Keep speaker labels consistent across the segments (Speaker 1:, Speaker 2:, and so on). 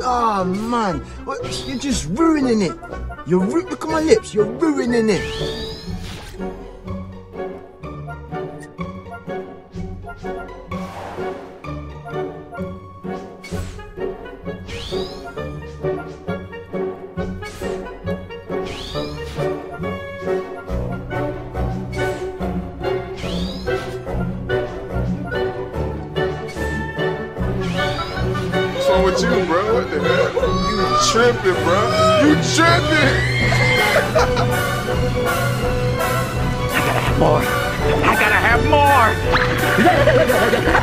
Speaker 1: Oh man, you're just ruining it. You're look at my lips. You're ruining it.
Speaker 2: With you, bro? What the hell? You tripping, bro? You tripping?
Speaker 3: I gotta have More. I gotta have more.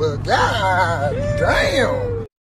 Speaker 1: Well, god damn.